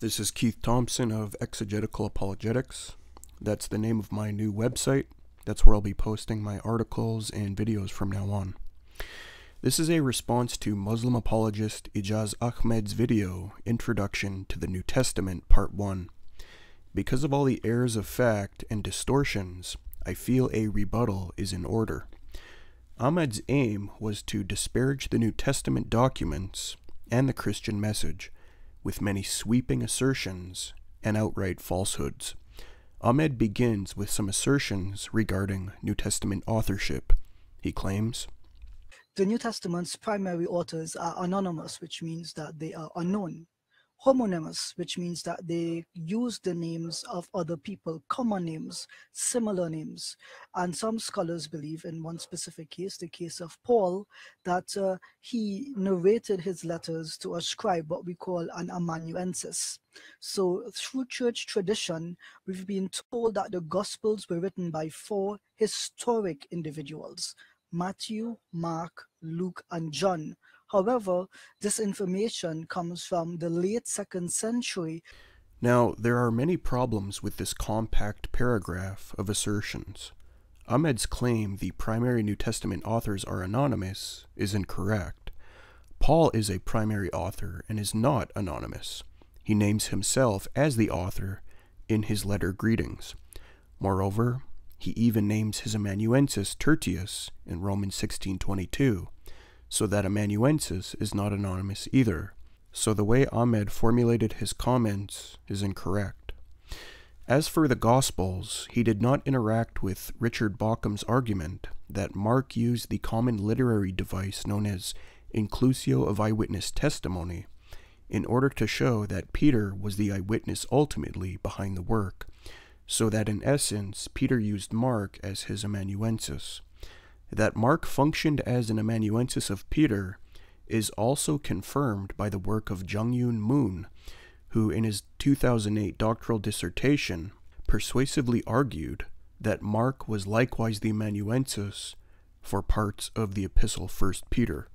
This is Keith Thompson of Exegetical Apologetics. That's the name of my new website. That's where I'll be posting my articles and videos from now on. This is a response to Muslim apologist Ijaz Ahmed's video, Introduction to the New Testament, Part 1. Because of all the errors of fact and distortions, I feel a rebuttal is in order. Ahmed's aim was to disparage the New Testament documents and the Christian message with many sweeping assertions and outright falsehoods. Ahmed begins with some assertions regarding New Testament authorship. He claims The New Testament's primary authors are anonymous, which means that they are unknown homonymous, which means that they use the names of other people, common names, similar names. And some scholars believe, in one specific case, the case of Paul, that uh, he narrated his letters to a scribe, what we call an amanuensis. So, through church tradition, we've been told that the Gospels were written by four historic individuals Matthew, Mark, Luke, and John However, this information comes from the late second century. Now, there are many problems with this compact paragraph of assertions. Ahmed's claim the primary New Testament authors are anonymous is incorrect. Paul is a primary author and is not anonymous. He names himself as the author in his letter Greetings. Moreover, he even names his amanuensis Tertius in Romans 16:22 so that amanuensis is not anonymous either. So the way Ahmed formulated his comments is incorrect. As for the Gospels, he did not interact with Richard Bauckham's argument that Mark used the common literary device known as inclusio of eyewitness testimony in order to show that Peter was the eyewitness ultimately behind the work, so that in essence Peter used Mark as his amanuensis. That Mark functioned as an amanuensis of Peter is also confirmed by the work of Jung-Yoon Moon, who in his 2008 doctoral dissertation persuasively argued that Mark was likewise the amanuensis for parts of the epistle 1 Peter.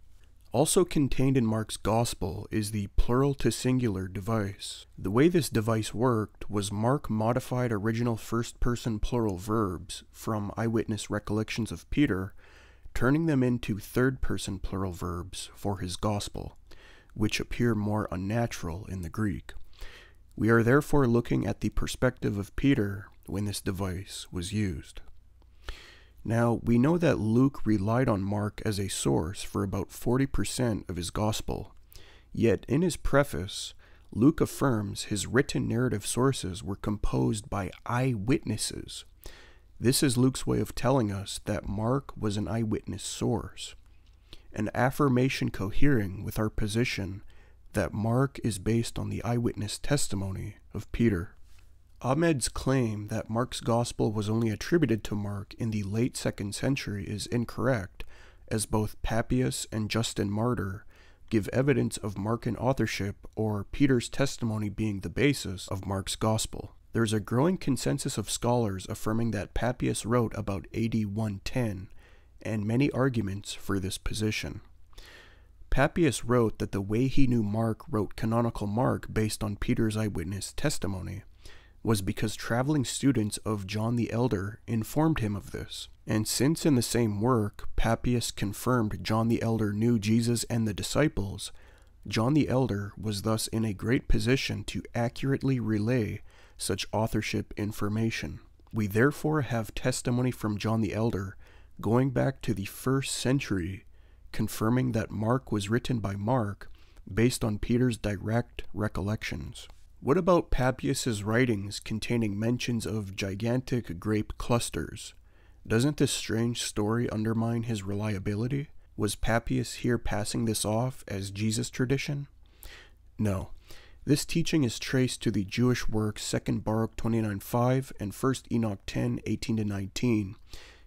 Also contained in Mark's Gospel is the plural to singular device. The way this device worked was Mark modified original first person plural verbs from eyewitness recollections of Peter turning them into third person plural verbs for his gospel, which appear more unnatural in the Greek. We are therefore looking at the perspective of Peter when this device was used. Now, we know that Luke relied on Mark as a source for about 40% of his gospel, yet in his preface, Luke affirms his written narrative sources were composed by eyewitnesses this is Luke's way of telling us that Mark was an eyewitness source, an affirmation cohering with our position that Mark is based on the eyewitness testimony of Peter. Ahmed's claim that Mark's gospel was only attributed to Mark in the late 2nd century is incorrect, as both Papias and Justin Martyr give evidence of Markan authorship or Peter's testimony being the basis of Mark's gospel. There is a growing consensus of scholars affirming that Papias wrote about AD 110, and many arguments for this position. Papias wrote that the way he knew Mark wrote canonical Mark based on Peter's eyewitness testimony was because traveling students of John the Elder informed him of this. And since in the same work Papias confirmed John the Elder knew Jesus and the disciples, John the Elder was thus in a great position to accurately relay such authorship information. We therefore have testimony from John the Elder going back to the first century, confirming that Mark was written by Mark based on Peter's direct recollections. What about Papias's writings containing mentions of gigantic grape clusters? Doesn't this strange story undermine his reliability? Was Papias here passing this off as Jesus tradition? No. This teaching is traced to the Jewish work 2nd Baruch 29.5 and 1st Enoch 10, 18-19.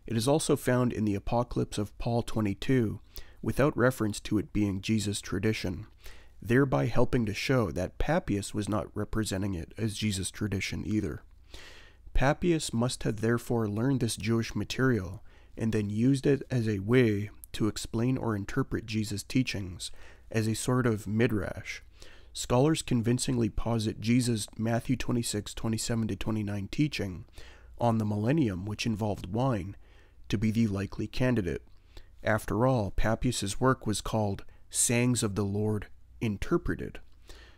It is also found in the Apocalypse of Paul 22, without reference to it being Jesus' tradition, thereby helping to show that Papias was not representing it as Jesus' tradition either. Papias must have therefore learned this Jewish material and then used it as a way to explain or interpret Jesus' teachings as a sort of midrash, scholars convincingly posit Jesus' Matthew 26, 27 to 29 teaching on the millennium, which involved wine, to be the likely candidate. After all, Papias' work was called Sayings of the Lord Interpreted.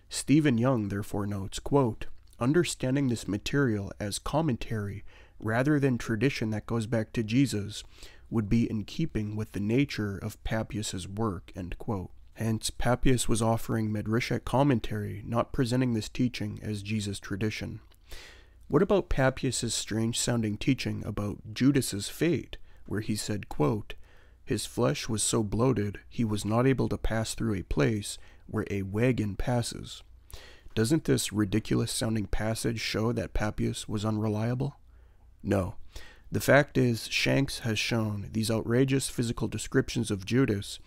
Stephen Young therefore notes, quote, understanding this material as commentary rather than tradition that goes back to Jesus would be in keeping with the nature of Papias' work, end quote. Hence, Papias was offering midrashic commentary, not presenting this teaching as Jesus' tradition. What about Papias' strange-sounding teaching about Judas's fate, where he said, quote, His flesh was so bloated he was not able to pass through a place where a wagon passes. Doesn't this ridiculous-sounding passage show that Papias was unreliable? No. The fact is, Shanks has shown these outrageous physical descriptions of Judas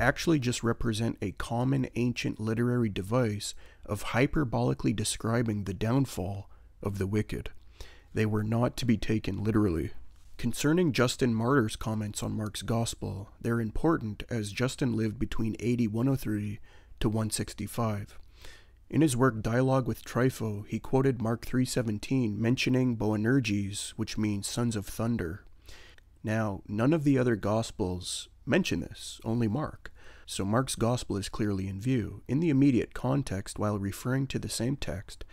actually just represent a common ancient literary device of hyperbolically describing the downfall of the wicked. They were not to be taken literally. Concerning Justin Martyr's comments on Mark's Gospel, they're important as Justin lived between AD 103 to 165. In his work Dialogue with Trypho, he quoted Mark 3:17 mentioning Boanerges, which means sons of thunder. Now, none of the other gospels mention this, only Mark. So Mark's gospel is clearly in view. In the immediate context, while referring to the same text,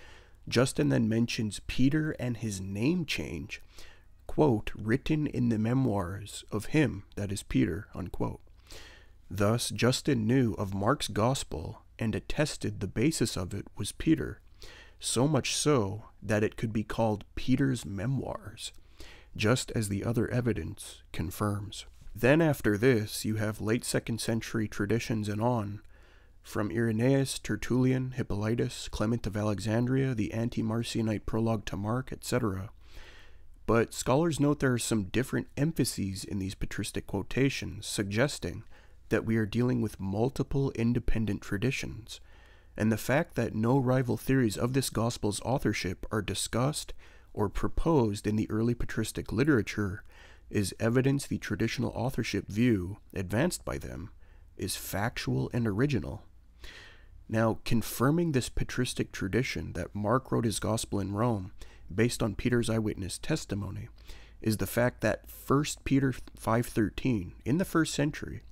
Justin then mentions Peter and his name change, quote, written in the memoirs of him, that is Peter, unquote. Thus, Justin knew of Mark's gospel and attested the basis of it was Peter, so much so that it could be called Peter's Memoirs, just as the other evidence confirms. Then, after this, you have late second century traditions and on, from Irenaeus, Tertullian, Hippolytus, Clement of Alexandria, the anti Marcionite prologue to Mark, etc. But scholars note there are some different emphases in these patristic quotations, suggesting that we are dealing with multiple independent traditions, and the fact that no rival theories of this gospel's authorship are discussed or proposed in the early patristic literature is evidence the traditional authorship view advanced by them is factual and original. Now, confirming this patristic tradition that Mark wrote his gospel in Rome based on Peter's eyewitness testimony is the fact that 1 Peter 5:13 in the first century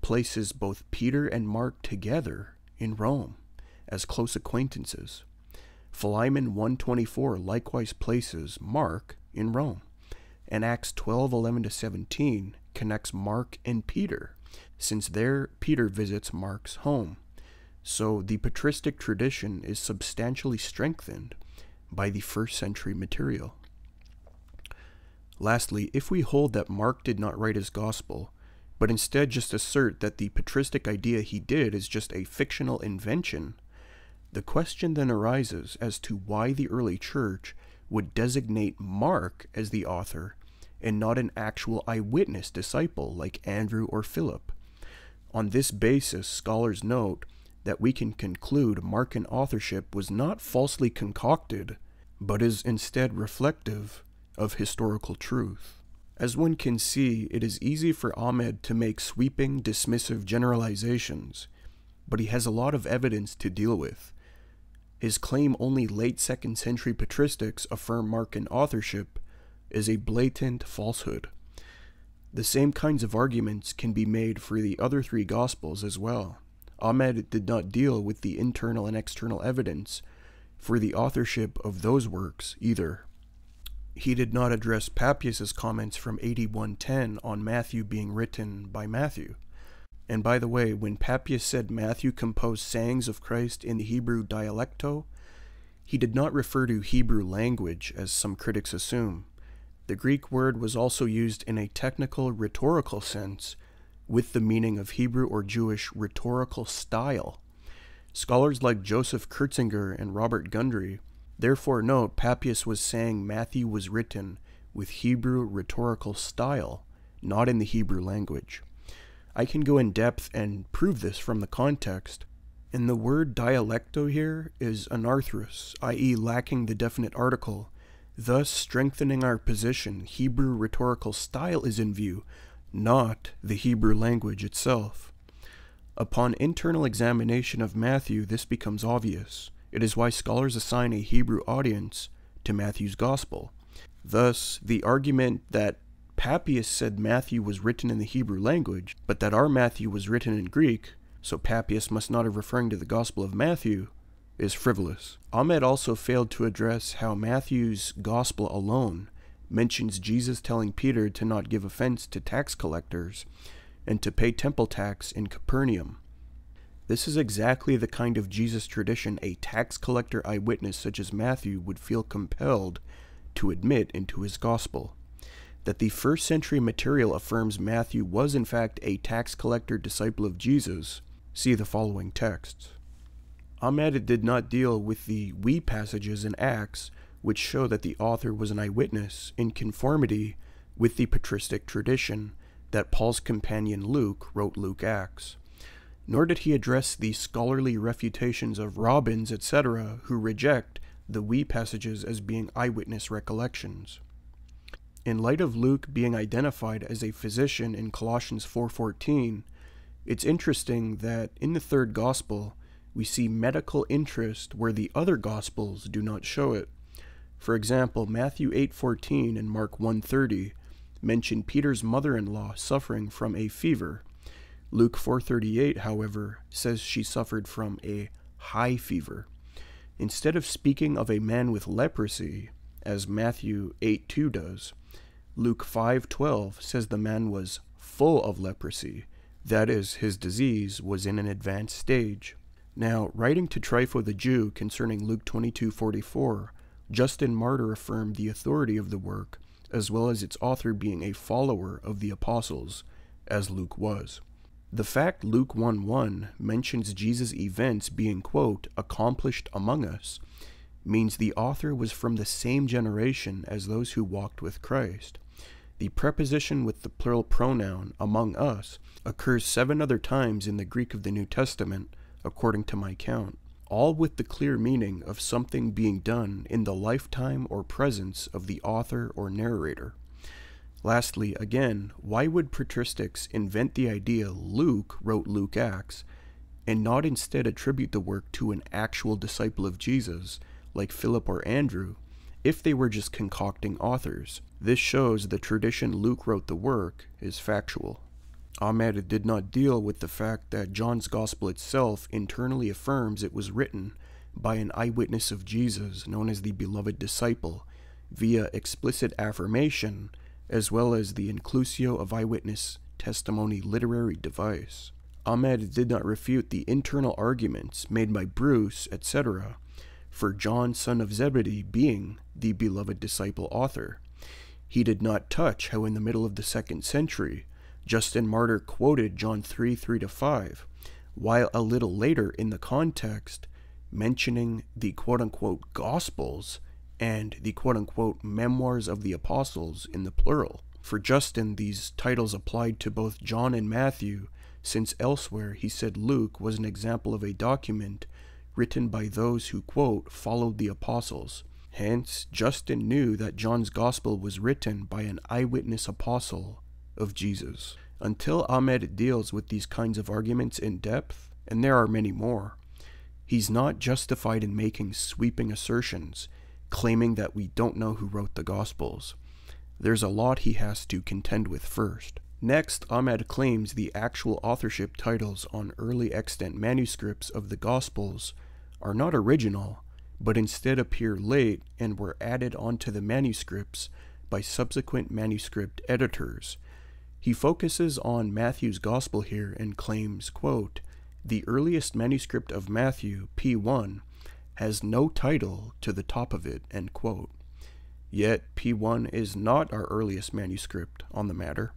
places both Peter and Mark together in Rome as close acquaintances. Philemon 124 likewise places Mark in Rome, and Acts 12:11 to 17 connects Mark and Peter, since there Peter visits Mark's home. So the patristic tradition is substantially strengthened by the first century material. Lastly, if we hold that Mark did not write his gospel, but instead just assert that the patristic idea he did is just a fictional invention, the question then arises as to why the early church would designate Mark as the author and not an actual eyewitness disciple like Andrew or Philip. On this basis, scholars note that we can conclude Markan authorship was not falsely concocted, but is instead reflective of historical truth. As one can see, it is easy for Ahmed to make sweeping, dismissive generalizations, but he has a lot of evidence to deal with. His claim only late 2nd century patristics affirm Markan authorship is a blatant falsehood. The same kinds of arguments can be made for the other three Gospels as well. Ahmed did not deal with the internal and external evidence for the authorship of those works either he did not address Papias's comments from 8110 on Matthew being written by Matthew. And by the way, when Papias said Matthew composed sayings of Christ in the Hebrew dialecto, he did not refer to Hebrew language, as some critics assume. The Greek word was also used in a technical rhetorical sense, with the meaning of Hebrew or Jewish rhetorical style. Scholars like Joseph Kürzinger and Robert Gundry Therefore, note Papias was saying Matthew was written with Hebrew rhetorical style, not in the Hebrew language. I can go in depth and prove this from the context. And the word dialecto here is anarthrous, i.e., lacking the definite article, thus strengthening our position. Hebrew rhetorical style is in view, not the Hebrew language itself. Upon internal examination of Matthew, this becomes obvious. It is why scholars assign a Hebrew audience to Matthew's Gospel. Thus, the argument that Papias said Matthew was written in the Hebrew language, but that our Matthew was written in Greek, so Papias must not have referring to the Gospel of Matthew, is frivolous. Ahmed also failed to address how Matthew's Gospel alone mentions Jesus telling Peter to not give offense to tax collectors and to pay temple tax in Capernaum. This is exactly the kind of Jesus tradition a tax collector eyewitness such as Matthew would feel compelled to admit into his gospel that the first century material affirms Matthew was in fact a tax collector disciple of Jesus, see the following texts. Ahmed did not deal with the we passages in Acts which show that the author was an eyewitness in conformity with the patristic tradition that Paul's companion Luke wrote Luke Acts. Nor did he address the scholarly refutations of Robbins, etc., who reject the we passages as being eyewitness recollections. In light of Luke being identified as a physician in Colossians 4:14, it's interesting that in the third gospel we see medical interest where the other gospels do not show it. For example, Matthew 8:14 and Mark 1:30 mention Peter's mother-in-law suffering from a fever. Luke 4:38, however, says she suffered from a high fever. Instead of speaking of a man with leprosy, as Matthew 8:2 does, Luke 5:12 says the man was full of leprosy. That is, his disease was in an advanced stage. Now, writing to Trypho the Jew concerning Luke 22:44, Justin Martyr affirmed the authority of the work, as well as its author being a follower of the apostles, as Luke was. The fact Luke 1:1 mentions Jesus' events being, quote, accomplished among us, means the author was from the same generation as those who walked with Christ. The preposition with the plural pronoun among us occurs seven other times in the Greek of the New Testament, according to my count, all with the clear meaning of something being done in the lifetime or presence of the author or narrator. Lastly, again, why would patristics invent the idea Luke wrote Luke Acts and not instead attribute the work to an actual disciple of Jesus, like Philip or Andrew, if they were just concocting authors. This shows the tradition Luke wrote the work is factual. Ahmed did not deal with the fact that John's Gospel itself internally affirms it was written by an eyewitness of Jesus known as the beloved disciple via explicit affirmation as well as the inclusio of eyewitness testimony literary device. Ahmed did not refute the internal arguments made by Bruce, etc., for John, son of Zebedee, being the beloved disciple author. He did not touch how, in the middle of the second century, Justin Martyr quoted John 3 3 5, while a little later in the context, mentioning the quote unquote Gospels and the quote unquote Memoirs of the Apostles in the plural. For Justin, these titles applied to both John and Matthew, since elsewhere he said Luke was an example of a document written by those who, quote, followed the apostles. Hence, Justin knew that John's gospel was written by an eyewitness apostle of Jesus. Until Ahmed deals with these kinds of arguments in depth, and there are many more, he's not justified in making sweeping assertions, claiming that we don't know who wrote the Gospels. There's a lot he has to contend with first. Next, Ahmed claims the actual authorship titles on early extant manuscripts of the Gospels are not original, but instead appear late and were added onto the manuscripts by subsequent manuscript editors. He focuses on Matthew's Gospel here and claims, quote, the earliest manuscript of Matthew, P1, has no title to the top of it, end quote. Yet P1 is not our earliest manuscript on the matter.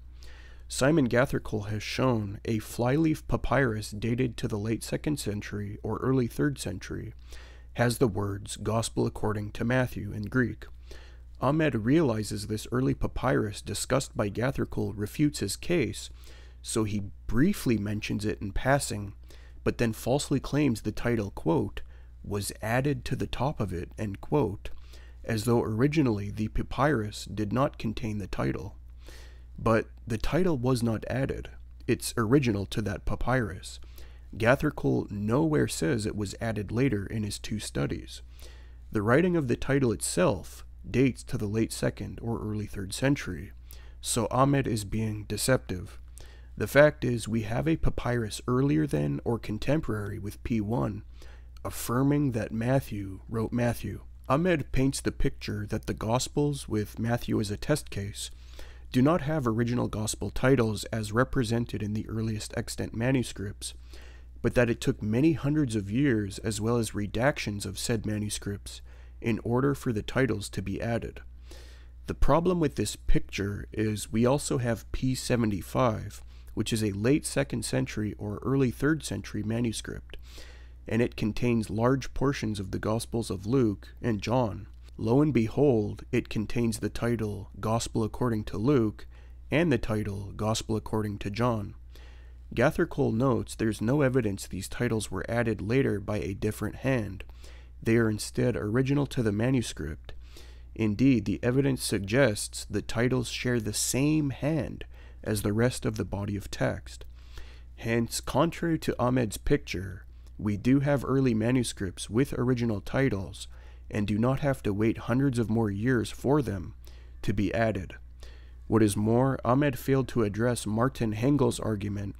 Simon Gathercole has shown a flyleaf papyrus dated to the late 2nd century or early 3rd century has the words Gospel according to Matthew in Greek. Ahmed realizes this early papyrus discussed by Gathercole refutes his case, so he briefly mentions it in passing, but then falsely claims the title, quote, was added to the top of it, end quote, as though originally the papyrus did not contain the title. But the title was not added. It's original to that papyrus. Gathercole nowhere says it was added later in his two studies. The writing of the title itself dates to the late 2nd or early 3rd century, so Ahmed is being deceptive. The fact is, we have a papyrus earlier than or contemporary with P1 affirming that Matthew wrote Matthew. Ahmed paints the picture that the Gospels, with Matthew as a test case, do not have original Gospel titles as represented in the earliest extant manuscripts, but that it took many hundreds of years as well as redactions of said manuscripts in order for the titles to be added. The problem with this picture is we also have P75, which is a late 2nd century or early 3rd century manuscript, and it contains large portions of the Gospels of Luke and John. Lo and behold, it contains the title Gospel according to Luke and the title Gospel according to John. Gathercole notes there's no evidence these titles were added later by a different hand. They are instead original to the manuscript. Indeed, the evidence suggests the titles share the same hand as the rest of the body of text. Hence, contrary to Ahmed's picture, we do have early manuscripts with original titles and do not have to wait hundreds of more years for them to be added. What is more, Ahmed failed to address Martin Hengel's argument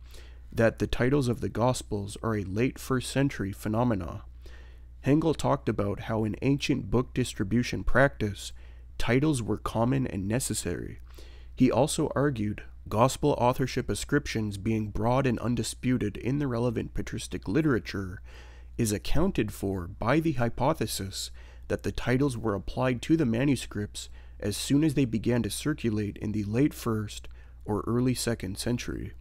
that the titles of the Gospels are a late first century phenomena. Hengel talked about how in ancient book distribution practice, titles were common and necessary. He also argued gospel authorship ascriptions being broad and undisputed in the relevant patristic literature is accounted for by the hypothesis that the titles were applied to the manuscripts as soon as they began to circulate in the late 1st or early 2nd century.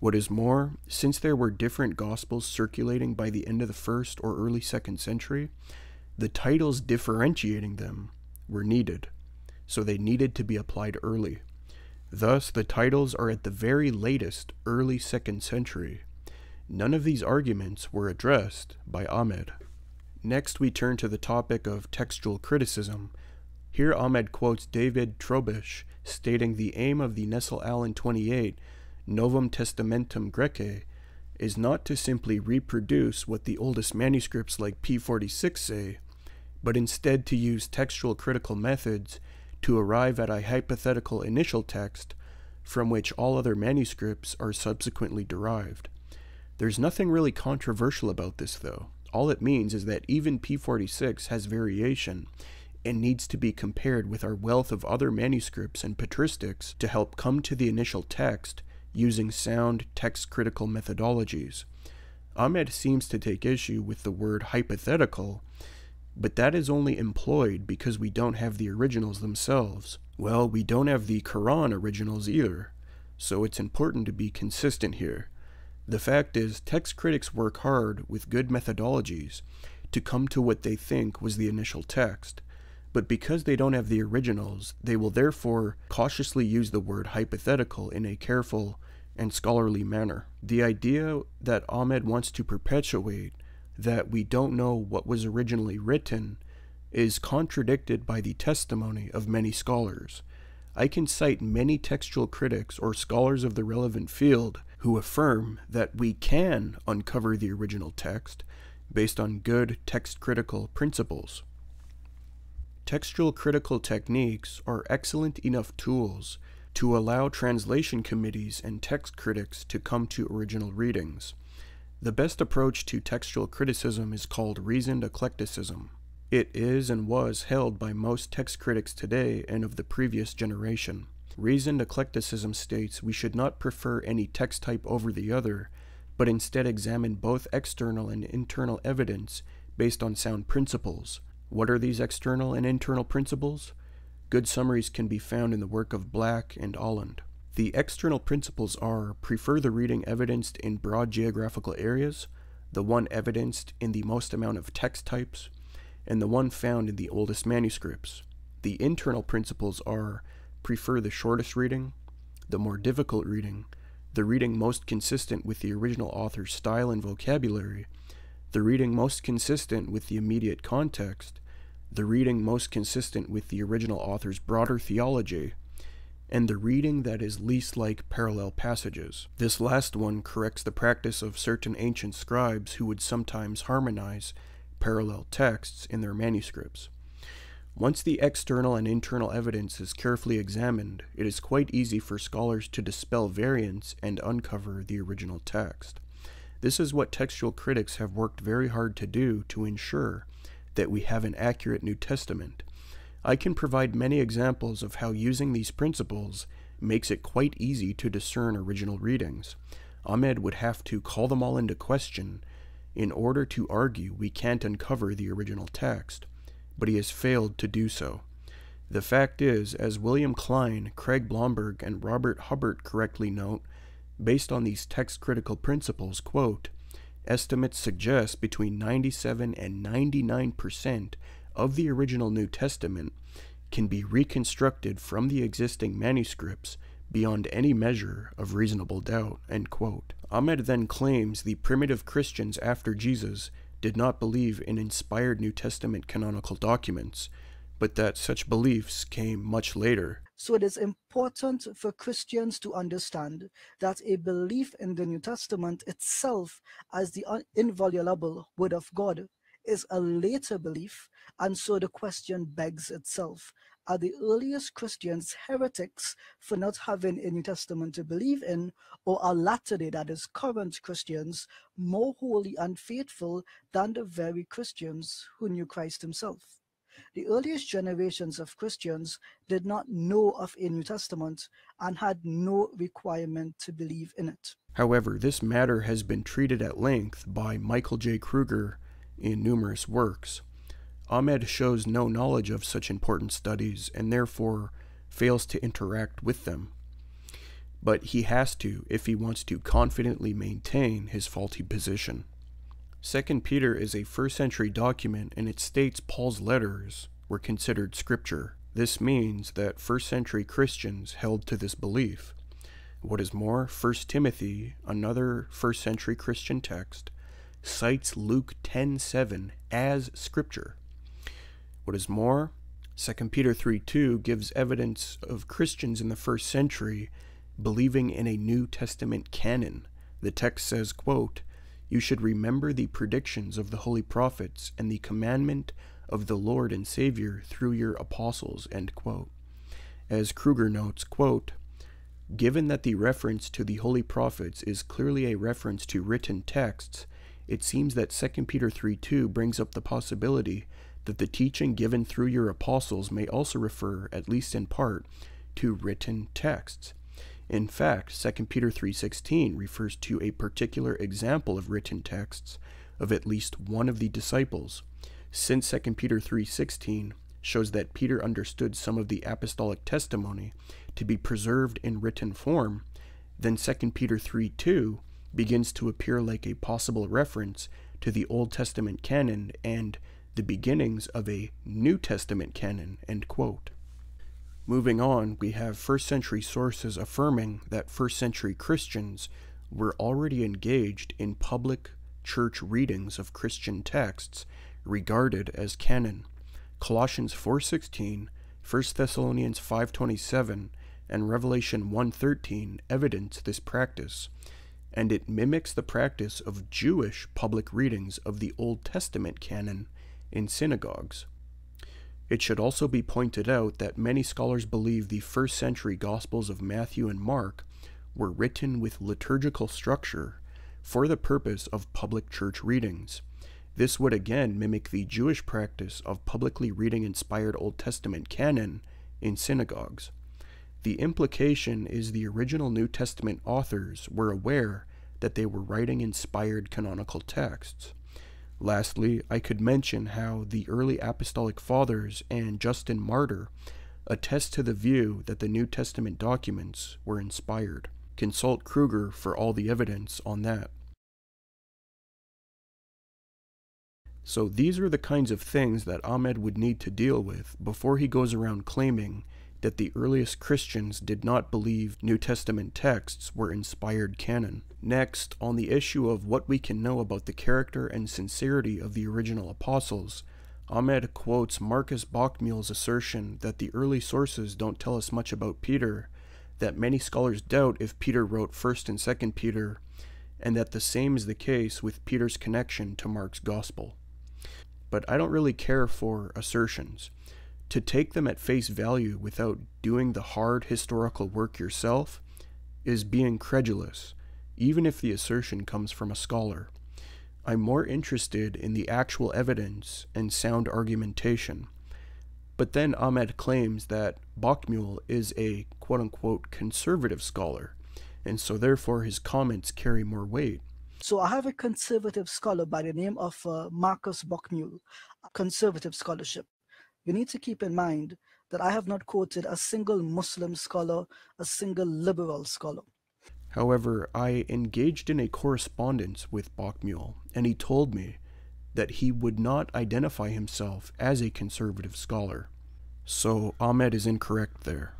What is more, since there were different Gospels circulating by the end of the 1st or early 2nd century, the titles differentiating them were needed, so they needed to be applied early. Thus, the titles are at the very latest early 2nd century. None of these arguments were addressed by Ahmed. Next, we turn to the topic of textual criticism. Here, Ahmed quotes David Trobisch, stating the aim of the Nestle Aland 28 Novum Testamentum Graece is not to simply reproduce what the oldest manuscripts like P46 say, but instead to use textual critical methods to arrive at a hypothetical initial text from which all other manuscripts are subsequently derived. There's nothing really controversial about this, though. All it means is that even P46 has variation and needs to be compared with our wealth of other manuscripts and patristics to help come to the initial text using sound text critical methodologies. Ahmed seems to take issue with the word hypothetical but that is only employed because we don't have the originals themselves. Well, we don't have the Quran originals either, so it's important to be consistent here. The fact is, text critics work hard with good methodologies to come to what they think was the initial text, but because they don't have the originals, they will therefore cautiously use the word hypothetical in a careful and scholarly manner. The idea that Ahmed wants to perpetuate that we don't know what was originally written is contradicted by the testimony of many scholars. I can cite many textual critics or scholars of the relevant field who affirm that we can uncover the original text based on good text critical principles. Textual critical techniques are excellent enough tools to allow translation committees and text critics to come to original readings. The best approach to textual criticism is called reasoned eclecticism. It is and was held by most text critics today and of the previous generation. Reasoned eclecticism states we should not prefer any text type over the other, but instead examine both external and internal evidence based on sound principles. What are these external and internal principles? Good summaries can be found in the work of Black and Aland. The external principles are prefer the reading evidenced in broad geographical areas, the one evidenced in the most amount of text types, and the one found in the oldest manuscripts. The internal principles are prefer the shortest reading, the more difficult reading, the reading most consistent with the original author's style and vocabulary, the reading most consistent with the immediate context, the reading most consistent with the original author's broader theology, and the reading that is least like parallel passages. This last one corrects the practice of certain ancient scribes who would sometimes harmonize parallel texts in their manuscripts. Once the external and internal evidence is carefully examined, it is quite easy for scholars to dispel variants and uncover the original text. This is what textual critics have worked very hard to do to ensure that we have an accurate New Testament. I can provide many examples of how using these principles makes it quite easy to discern original readings. Ahmed would have to call them all into question in order to argue we can't uncover the original text but he has failed to do so. The fact is, as William Klein, Craig Blomberg, and Robert Hubbard correctly note, based on these text critical principles, quote, estimates suggest between 97 and 99% of the original New Testament can be reconstructed from the existing manuscripts beyond any measure of reasonable doubt. Ahmed then claims the primitive Christians after Jesus did not believe in inspired New Testament canonical documents, but that such beliefs came much later. So it is important for Christians to understand that a belief in the New Testament itself as the inviolable Word of God is a later belief, and so the question begs itself are the earliest Christians heretics for not having a New Testament to believe in, or are latter day, that is, current Christians, more holy and faithful than the very Christians who knew Christ himself? The earliest generations of Christians did not know of a New Testament and had no requirement to believe in it. However, this matter has been treated at length by Michael J. Kruger in numerous works. Ahmed shows no knowledge of such important studies and therefore fails to interact with them. But he has to if he wants to confidently maintain his faulty position. 2 Peter is a first century document and it states Paul's letters were considered scripture. This means that first century Christians held to this belief. What is more, 1 Timothy, another first century Christian text, cites Luke 10:7 as scripture. What is more, 2 Peter 3 2 gives evidence of Christians in the first century believing in a New Testament canon. The text says, quote, You should remember the predictions of the holy prophets and the commandment of the Lord and Savior through your apostles. As Kruger notes, quote, Given that the reference to the holy prophets is clearly a reference to written texts, it seems that 2 Peter 3 2 brings up the possibility that the teaching given through your apostles may also refer, at least in part, to written texts. In fact, 2 Peter 3:16 refers to a particular example of written texts of at least one of the disciples. Since 2 Peter 3:16 shows that Peter understood some of the apostolic testimony to be preserved in written form, then 2 Peter 3:2 begins to appear like a possible reference to the Old Testament canon and the beginnings of a New Testament canon. End quote. Moving on, we have first century sources affirming that first century Christians were already engaged in public church readings of Christian texts regarded as canon. Colossians 4:16, 1 Thessalonians 5:27, and Revelation 1:13 evidence this practice, and it mimics the practice of Jewish public readings of the Old Testament canon in synagogues. It should also be pointed out that many scholars believe the first century Gospels of Matthew and Mark were written with liturgical structure for the purpose of public church readings. This would again mimic the Jewish practice of publicly reading inspired Old Testament canon in synagogues. The implication is the original New Testament authors were aware that they were writing inspired canonical texts. Lastly, I could mention how the early apostolic fathers and Justin Martyr attest to the view that the New Testament documents were inspired. Consult Kruger for all the evidence on that. So these are the kinds of things that Ahmed would need to deal with before he goes around claiming that the earliest Christians did not believe New Testament texts were inspired canon. Next, on the issue of what we can know about the character and sincerity of the original apostles, Ahmed quotes Marcus Bockmuehl's assertion that the early sources don't tell us much about Peter that many scholars doubt if Peter wrote 1st and 2nd Peter, and that the same is the case with Peter's connection to Mark's gospel. But I don't really care for assertions. To take them at face value without doing the hard historical work yourself is being credulous, even if the assertion comes from a scholar. I'm more interested in the actual evidence and sound argumentation. But then Ahmed claims that Bockmuehl is a quote unquote conservative scholar, and so therefore his comments carry more weight. So I have a conservative scholar by the name of uh, Marcus Bockmuehl, conservative scholarship. You need to keep in mind that I have not quoted a single Muslim scholar, a single liberal scholar. However, I engaged in a correspondence with Bockmuehl, and he told me that he would not identify himself as a conservative scholar. So Ahmed is incorrect there.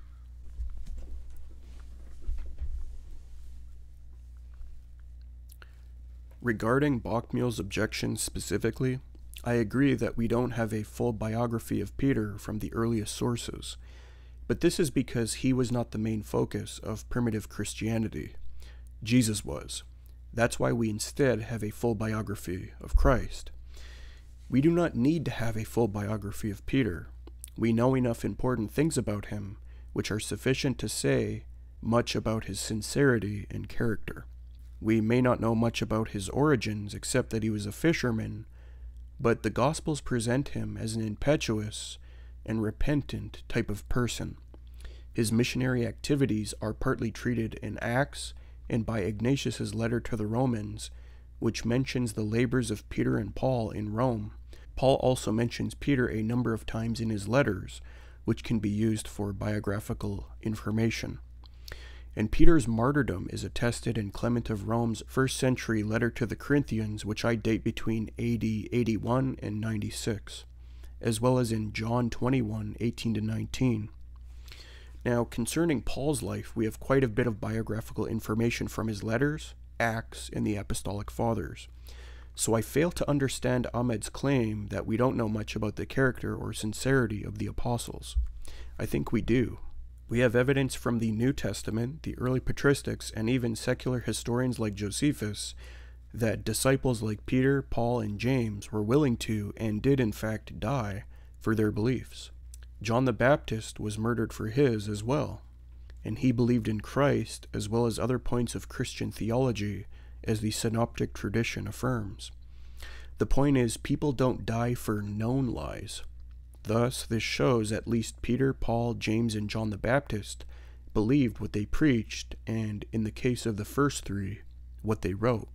Regarding Bockmuehl's objection specifically, I agree that we don't have a full biography of Peter from the earliest sources, but this is because he was not the main focus of primitive Christianity. Jesus was. That's why we instead have a full biography of Christ. We do not need to have a full biography of Peter. We know enough important things about him, which are sufficient to say much about his sincerity and character. We may not know much about his origins except that he was a fisherman, but the Gospels present him as an impetuous and repentant type of person. His missionary activities are partly treated in Acts and by Ignatius's letter to the Romans, which mentions the labors of Peter and Paul in Rome. Paul also mentions Peter a number of times in his letters, which can be used for biographical information. And Peter's martyrdom is attested in Clement of Rome's first century letter to the Corinthians, which I date between AD 81 and 96, as well as in John 21 18 to 19. Now, concerning Paul's life, we have quite a bit of biographical information from his letters, Acts, and the Apostolic Fathers. So I fail to understand Ahmed's claim that we don't know much about the character or sincerity of the apostles. I think we do. We have evidence from the New Testament, the early patristics, and even secular historians like Josephus that disciples like Peter, Paul, and James were willing to and did in fact die for their beliefs. John the Baptist was murdered for his as well, and he believed in Christ as well as other points of Christian theology as the synoptic tradition affirms. The point is, people don't die for known lies. Thus, this shows at least Peter, Paul, James, and John the Baptist believed what they preached, and in the case of the first three, what they wrote.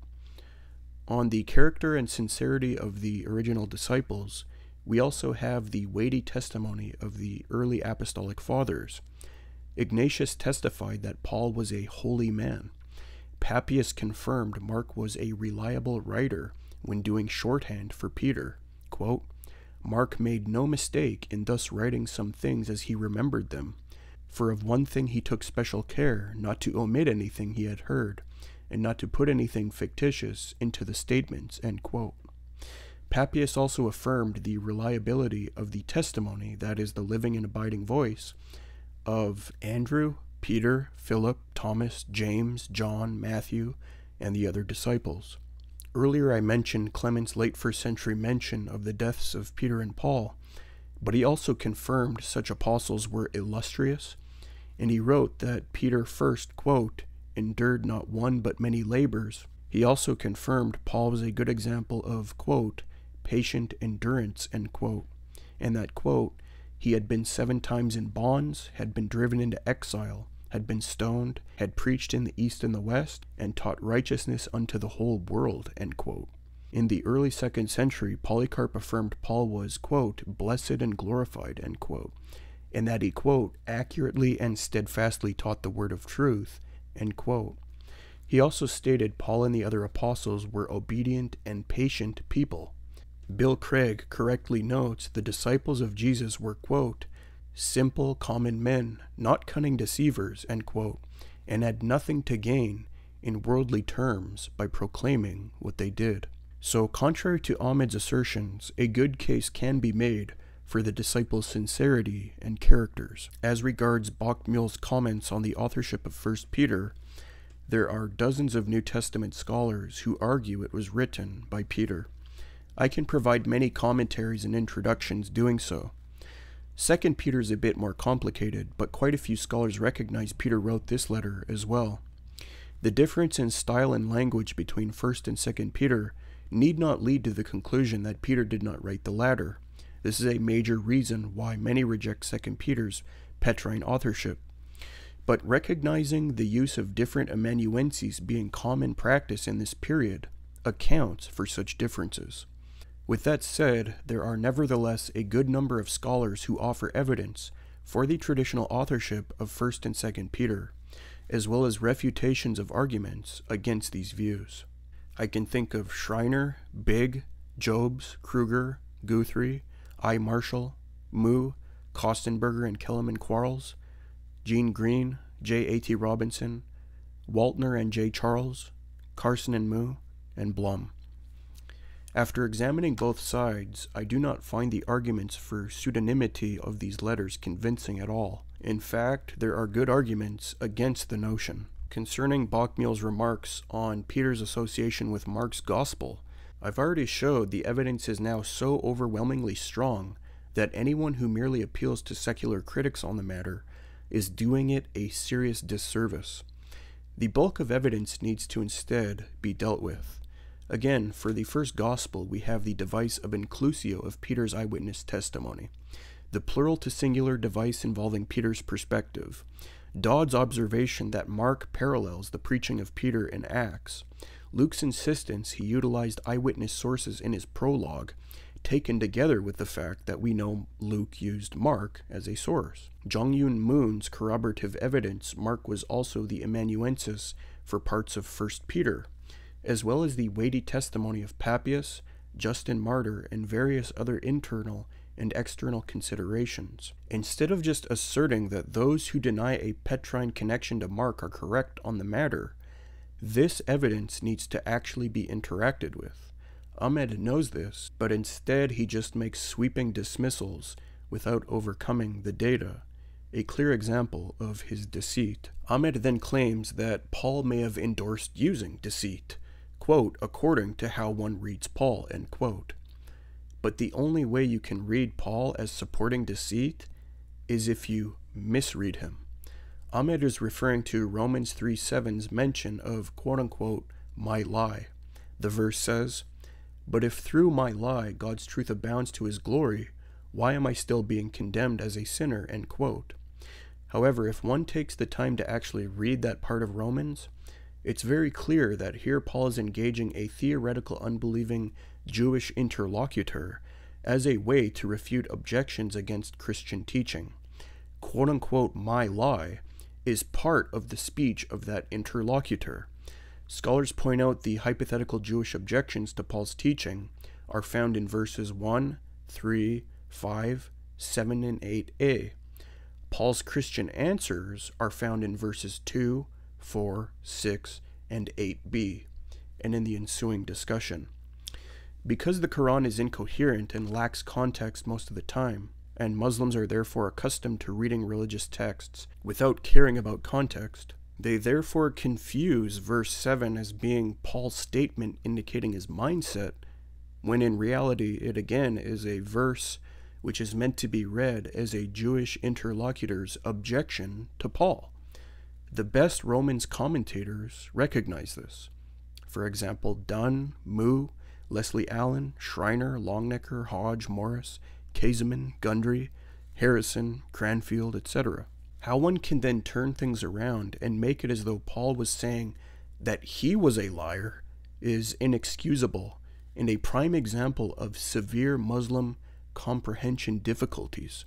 On the character and sincerity of the original disciples, we also have the weighty testimony of the early apostolic fathers. Ignatius testified that Paul was a holy man. Papias confirmed Mark was a reliable writer when doing shorthand for Peter. Quote, Mark made no mistake in thus writing some things as he remembered them, for of one thing he took special care, not to omit anything he had heard, and not to put anything fictitious into the statements. Papias also affirmed the reliability of the testimony, that is, the living and abiding voice, of Andrew, Peter, Philip, Thomas, James, John, Matthew, and the other disciples. Earlier I mentioned Clement's late first century mention of the deaths of Peter and Paul, but he also confirmed such apostles were illustrious, and he wrote that Peter first, quote, endured not one but many labors. He also confirmed Paul was a good example of, quote, patient endurance, end quote, and that, quote, he had been seven times in bonds, had been driven into exile, had been stoned, had preached in the east and the west, and taught righteousness unto the whole world. In the early second century, Polycarp affirmed Paul was, quote, blessed and glorified, quote, and that he, quote, accurately and steadfastly taught the word of truth. He also stated Paul and the other apostles were obedient and patient people, Bill Craig correctly notes the disciples of Jesus were, quote, simple, common men, not cunning deceivers, quote, and had nothing to gain in worldly terms by proclaiming what they did. So, contrary to Ahmed's assertions, a good case can be made for the disciples' sincerity and characters. As regards Bockmuehl's comments on the authorship of 1 Peter, there are dozens of New Testament scholars who argue it was written by Peter. I can provide many commentaries and introductions doing so. Second Peter is a bit more complicated, but quite a few scholars recognize Peter wrote this letter as well. The difference in style and language between 1st and 2nd Peter need not lead to the conclusion that Peter did not write the latter. This is a major reason why many reject 2nd Peter's Petrine authorship. But recognizing the use of different amanuenses being common practice in this period accounts for such differences. With that said, there are nevertheless a good number of scholars who offer evidence for the traditional authorship of 1st and 2nd Peter, as well as refutations of arguments against these views. I can think of Schreiner, Bigg, Jobes, Kruger, Guthrie, I. Marshall, Moo, Kostenberger and Kellerman Quarles, Gene Green, J. A. T. Robinson, Waltner and J. Charles, Carson and Moo, and Blum. After examining both sides, I do not find the arguments for pseudonymity of these letters convincing at all. In fact, there are good arguments against the notion. Concerning Bockmuehl's remarks on Peter's association with Mark's Gospel, I've already showed the evidence is now so overwhelmingly strong that anyone who merely appeals to secular critics on the matter is doing it a serious disservice. The bulk of evidence needs to instead be dealt with. Again, for the first gospel, we have the device of inclusio of Peter's eyewitness testimony, the plural to singular device involving Peter's perspective, Dodd's observation that Mark parallels the preaching of Peter in Acts, Luke's insistence he utilized eyewitness sources in his prologue, taken together with the fact that we know Luke used Mark as a source. Jong Yoon Moon's corroborative evidence Mark was also the amanuensis for parts of 1 Peter, as well as the weighty testimony of Papias, Justin Martyr, and various other internal and external considerations. Instead of just asserting that those who deny a Petrine connection to Mark are correct on the matter, this evidence needs to actually be interacted with. Ahmed knows this, but instead he just makes sweeping dismissals without overcoming the data, a clear example of his deceit. Ahmed then claims that Paul may have endorsed using deceit, quote, according to how one reads Paul, end quote. But the only way you can read Paul as supporting deceit is if you misread him. Ahmed is referring to Romans 3 7's mention of quote unquote my lie. The verse says, But if through my lie God's truth abounds to his glory, why am I still being condemned as a sinner? End quote. However, if one takes the time to actually read that part of Romans, it's very clear that here Paul is engaging a theoretical unbelieving Jewish interlocutor as a way to refute objections against Christian teaching. Quote unquote, my lie is part of the speech of that interlocutor. Scholars point out the hypothetical Jewish objections to Paul's teaching are found in verses 1, 3, 5, 7, and 8a. Paul's Christian answers are found in verses 2, 4, 6, and 8b, and in the ensuing discussion. Because the Quran is incoherent and lacks context most of the time, and Muslims are therefore accustomed to reading religious texts without caring about context, they therefore confuse verse 7 as being Paul's statement indicating his mindset, when in reality it again is a verse which is meant to be read as a Jewish interlocutor's objection to Paul. The best Romans commentators recognize this. For example, Dunn, Moo, Leslie Allen, Schreiner, Longenecker, Hodge, Morris, Käsemann, Gundry, Harrison, Cranfield, etc. How one can then turn things around and make it as though Paul was saying that he was a liar is inexcusable and a prime example of severe Muslim comprehension difficulties.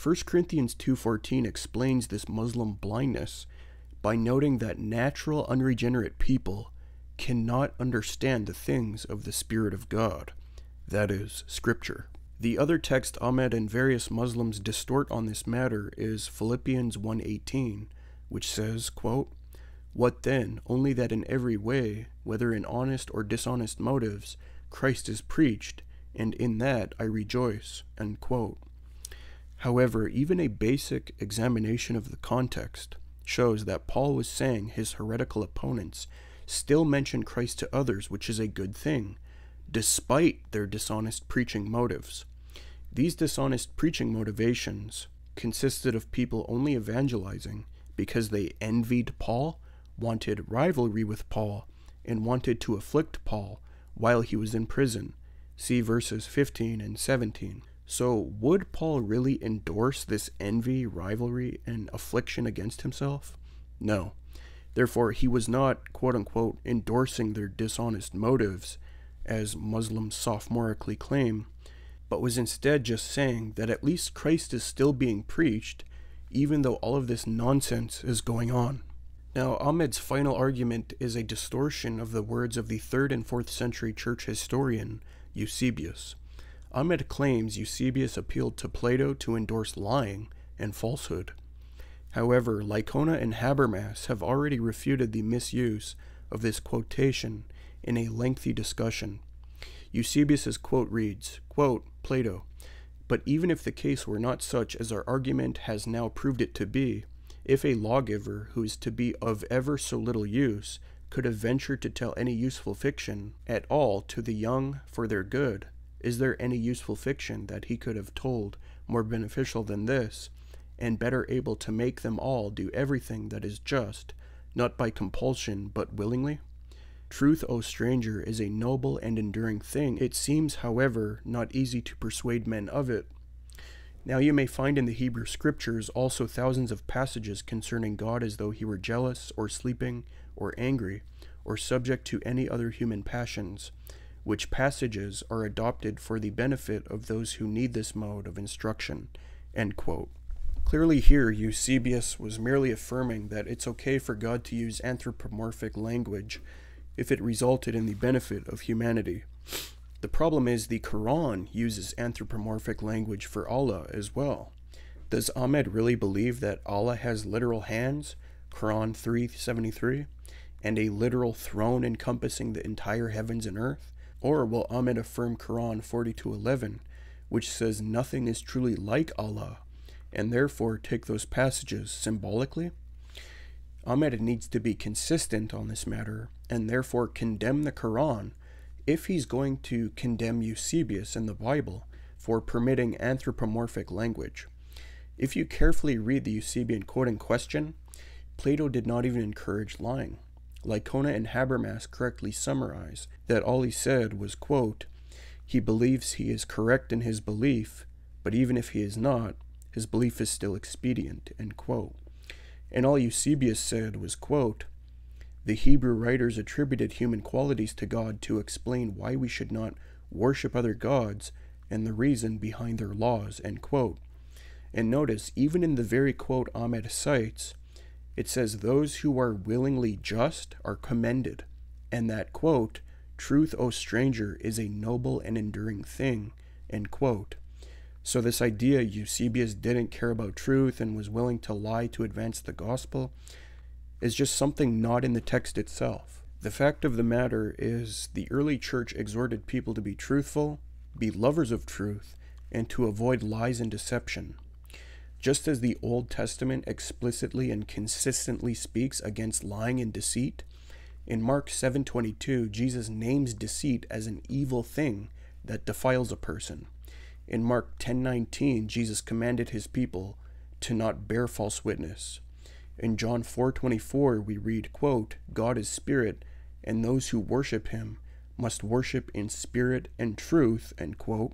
1 Corinthians 2:14 explains this Muslim blindness by noting that natural unregenerate people cannot understand the things of the Spirit of God, that is, Scripture. The other text Ahmed and various Muslims distort on this matter is Philippians 1:18, which says, quote, "What then? Only that in every way, whether in honest or dishonest motives, Christ is preached, and in that I rejoice. However, even a basic examination of the context shows that Paul was saying his heretical opponents still mention Christ to others, which is a good thing, despite their dishonest preaching motives. These dishonest preaching motivations consisted of people only evangelizing because they envied Paul, wanted rivalry with Paul, and wanted to afflict Paul while he was in prison. See verses 15 and 17. So, would Paul really endorse this envy, rivalry, and affliction against himself? No. Therefore, he was not, quote unquote, endorsing their dishonest motives, as Muslims sophomorically claim, but was instead just saying that at least Christ is still being preached, even though all of this nonsense is going on. Now, Ahmed's final argument is a distortion of the words of the 3rd and 4th century church historian Eusebius. Ahmed claims Eusebius appealed to Plato to endorse lying and falsehood. However, Licona and Habermas have already refuted the misuse of this quotation in a lengthy discussion. Eusebius's quote reads, quote, Plato, but even if the case were not such as our argument has now proved it to be, if a lawgiver who is to be of ever so little use could have ventured to tell any useful fiction at all to the young for their good, is there any useful fiction that he could have told more beneficial than this, and better able to make them all do everything that is just, not by compulsion but willingly? Truth, O stranger, is a noble and enduring thing. It seems, however, not easy to persuade men of it. Now you may find in the Hebrew Scriptures also thousands of passages concerning God as though he were jealous, or sleeping, or angry, or subject to any other human passions which passages are adopted for the benefit of those who need this mode of instruction. Clearly, here, Eusebius was merely affirming that it's okay for God to use anthropomorphic language if it resulted in the benefit of humanity. The problem is the Quran uses anthropomorphic language for Allah as well. Does Ahmed really believe that Allah has literal hands, Quran 373, and a literal throne encompassing the entire heavens and earth? Or will Ahmed affirm Quran 42:11, which says nothing is truly like Allah, and therefore take those passages symbolically? Ahmed needs to be consistent on this matter and therefore condemn the Quran if he's going to condemn Eusebius and the Bible for permitting anthropomorphic language. If you carefully read the Eusebian quote in question, Plato did not even encourage lying. Licona and Habermas correctly summarize that all he said was, quote, he believes he is correct in his belief, but even if he is not, his belief is still expedient, end quote. And all Eusebius said was, quote, the Hebrew writers attributed human qualities to God to explain why we should not worship other gods and the reason behind their laws, end quote. And notice, even in the very quote Ahmed cites, it says, Those who are willingly just are commended, and that, quote, Truth, O stranger, is a noble and enduring thing, end quote. So, this idea Eusebius didn't care about truth and was willing to lie to advance the gospel is just something not in the text itself. The fact of the matter is, the early church exhorted people to be truthful, be lovers of truth, and to avoid lies and deception. Just as the Old Testament explicitly and consistently speaks against lying and deceit, in Mark 7:22 Jesus names deceit as an evil thing that defiles a person. In Mark 10:19 Jesus commanded his people to not bear false witness. In John 4:24 we read, quote, "God is spirit, and those who worship him must worship in spirit and truth." End quote.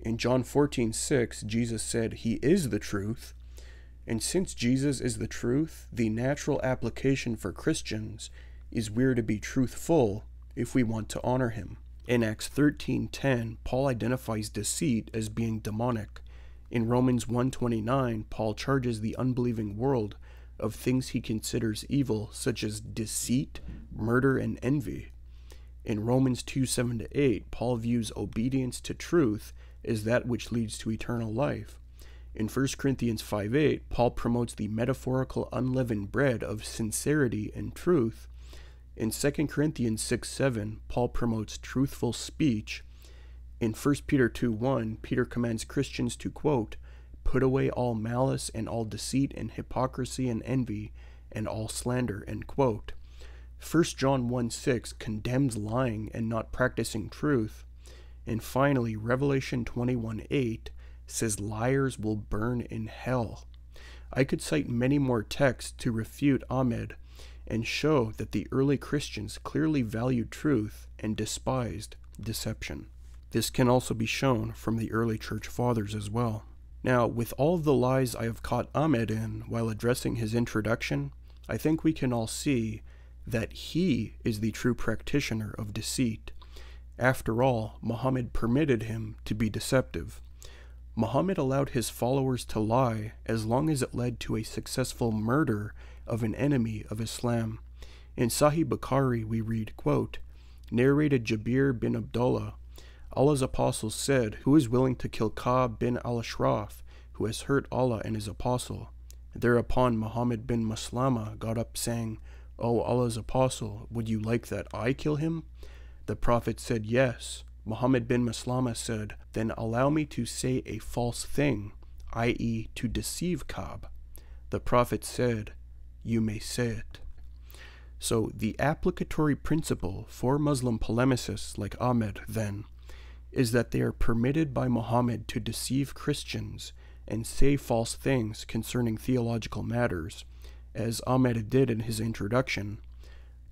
In John 14, 6, Jesus said, He is the truth. And since Jesus is the truth, the natural application for Christians is we're to be truthful if we want to honor him. In Acts 13:10, Paul identifies deceit as being demonic. In Romans 1:29, Paul charges the unbelieving world of things he considers evil such as deceit, murder, and envy. In Romans 2:7 to 8, Paul views obedience to truth is that which leads to eternal life. In 1 Corinthians 5:8, Paul promotes the metaphorical unleavened bread of sincerity and truth. In 2 Corinthians 6:7, Paul promotes truthful speech. In 1 Peter 2:1, Peter commands Christians to quote, Put away all malice and all deceit and hypocrisy and envy and all slander. End quote. 1 John 1 6 condemns lying and not practicing truth. And finally, Revelation 21 8 says liars will burn in hell. I could cite many more texts to refute Ahmed and show that the early Christians clearly valued truth and despised deception. This can also be shown from the early church fathers as well. Now, with all the lies I have caught Ahmed in while addressing his introduction, I think we can all see that he is the true practitioner of deceit. After all, Muhammad permitted him to be deceptive. Muhammad allowed his followers to lie as long as it led to a successful murder of an enemy of Islam. In Sahih Bukhari, we read, quote, Narrated Jabir bin Abdullah, Allah's apostle said, Who is willing to kill Ka'b bin al Ashraf, who has hurt Allah and his apostle? Thereupon Muhammad bin Maslama got up, saying, O Allah's apostle, would you like that I kill him? The Prophet said, Yes. Muhammad bin Maslama said, Then allow me to say a false thing, i.e., to deceive Ka'b. The Prophet said, You may say it. So, the applicatory principle for Muslim polemicists like Ahmed, then, is that they are permitted by Muhammad to deceive Christians and say false things concerning theological matters, as Ahmed did in his introduction,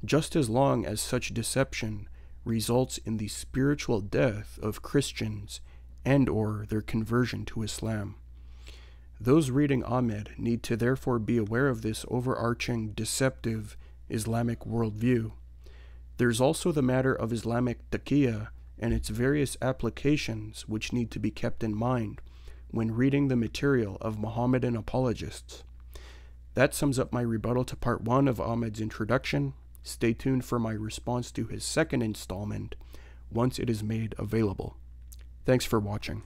just as long as such deception results in the spiritual death of Christians and or their conversion to Islam. Those reading Ahmed need to therefore be aware of this overarching deceptive Islamic worldview. There's also the matter of Islamic taqiyya and its various applications which need to be kept in mind when reading the material of Mohammedan apologists. That sums up my rebuttal to part 1 of Ahmed's introduction, Stay tuned for my response to his second installment once it is made available. Thanks for watching.